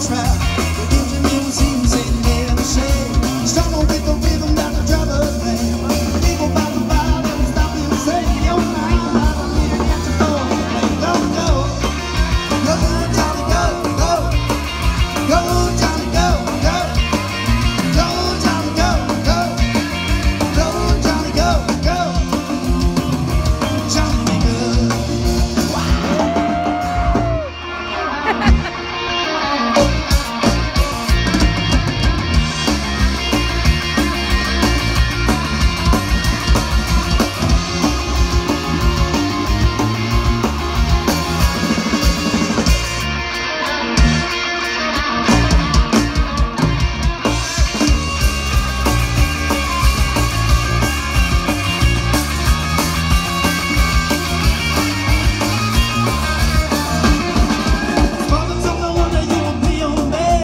try.